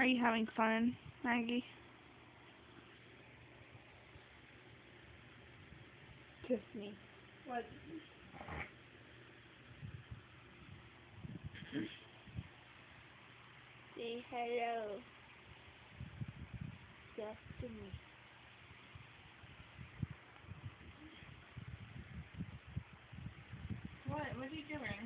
Are you having fun, Maggie? Kiss me. What? Say hello. Just to me. What? What are you doing?